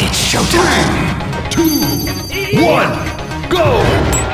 It's showtime! Two, one, go!